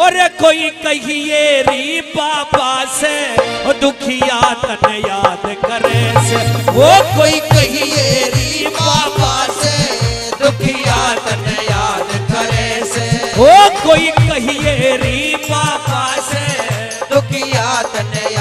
और कोई कहिए, री बाबा से दुखिया तन याद करे से। वो कोई कहिए, री बाबा से दुखिया तन याद करे से। वो कोई कहिए, री बाबा से दुखिया तन याद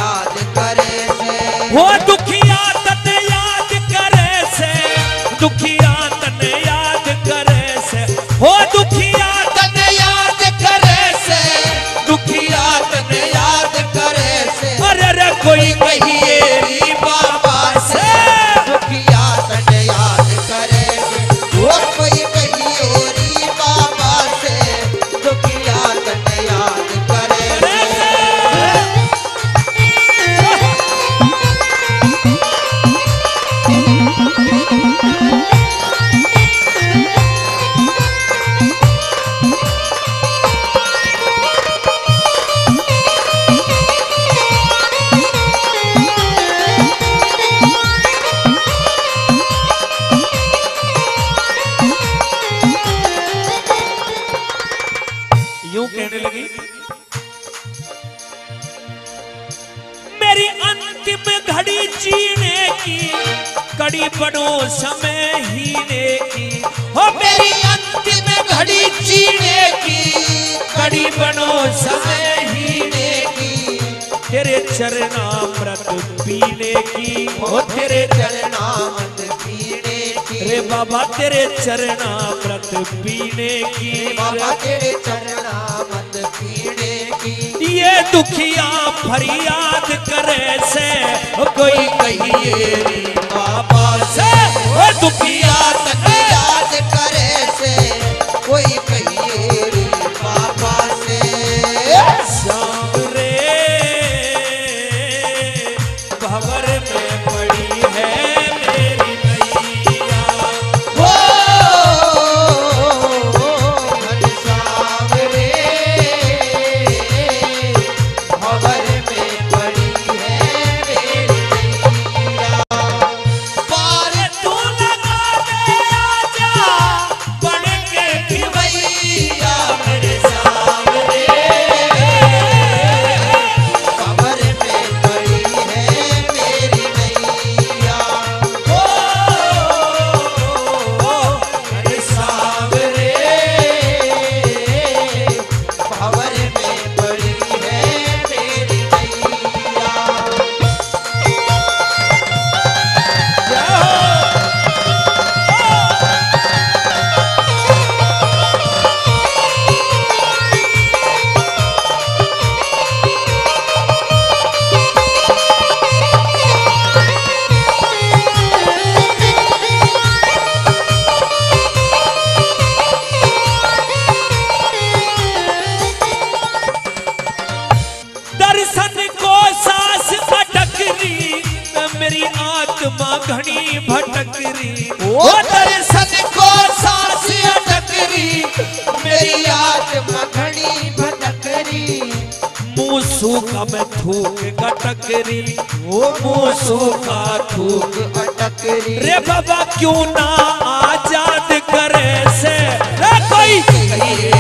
घड़ी जीने की कड़ी बनो समय हीने की हो मेरी अंतिम घड़ी जीने की कड़ी बनो समय हीने की तेरे चरणामृत पीने की, हो तेरे की। रे बाबा, तेरे चरणामृत पीने की। बाबा, तेरे ये दुखिया फरियाद करे से कोई कहिए बाबा से दुखिया आत्मा घनी भटक रही वो दर्शन को सांस अटकरी। मेरी आत्मा घड़ी भटकरी। मुँह सूखा में थूक गटक रही वो मुँह सूखा थूक अटकरी। रे बाबा क्यों ना आज़ाद करे से? रे कोई कहिए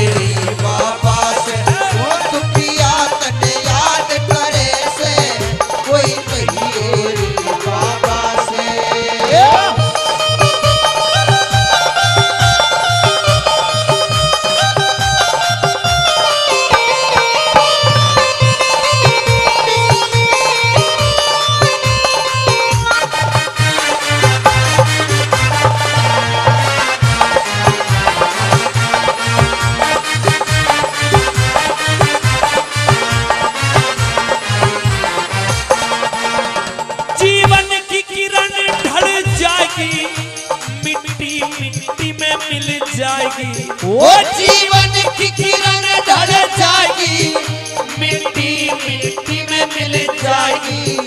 वो जीवन की किरण ढल जाएगी। मिट्टी मिट्टी में मिल जाएगी।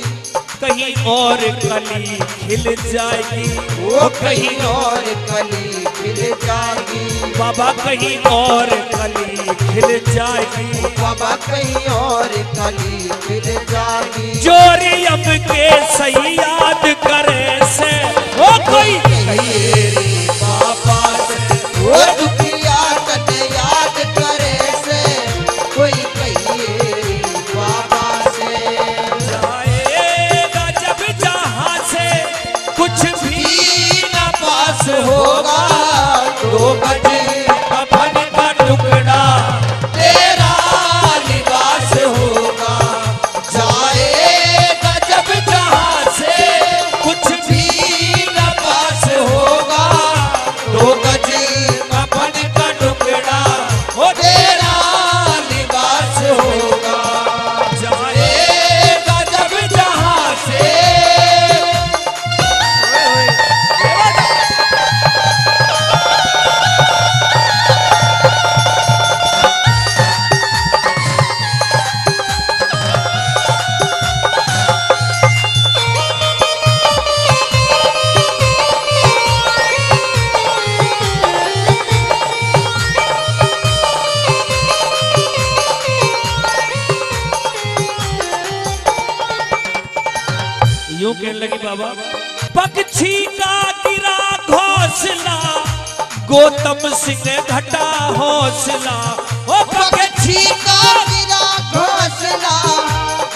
कहीं और कली खिल जाएगी। वो कहीं और कली खिल जाएगी। बाबा कहीं और कली खिल जाएगी। बाबा कहीं और कली खिल जाएगी। जोरी अब के सही याद करे से। ओ कोई कहिए होगा तो बच यूँ कहने लगी, बाबा पक्षी का गिरा घोंसला, गौतम सिंह ने घटा हौसला। ओ पक्षी का मेरा घोंसला,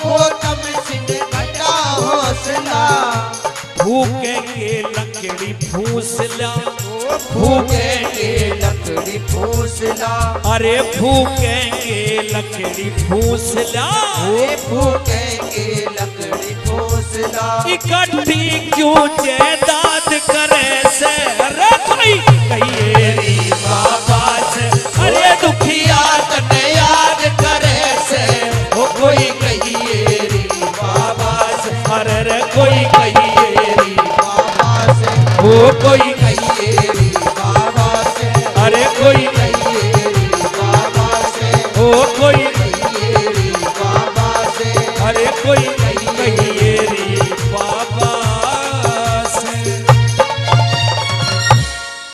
गौतम सिंह घटा हौसला। भूखेंगे लकड़ी फूसला लकड़ी फूसला अरे फूकेंगे लकड़ी फूसला अरे भूखेंगे लकड़ी फूसला इकट्ठी क्यों जायदाद करे से अरे